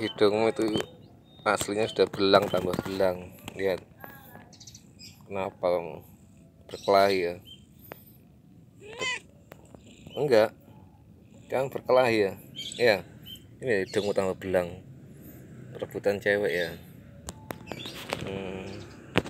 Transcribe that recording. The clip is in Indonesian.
hidungmu itu aslinya sudah belang tambah belang. Lihat. Kenapa kamu berkelahi ya? Enggak. Jangan berkelahi ya? Ya ini hidungmu tambah belang. Rebutan cewek ya.